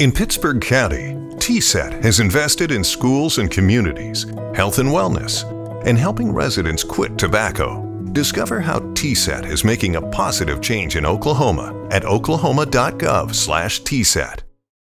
In Pittsburg County, TSET has invested in schools and communities, health and wellness, and helping residents quit tobacco. Discover how TSET is making a positive change in Oklahoma at oklahoma.gov/tset.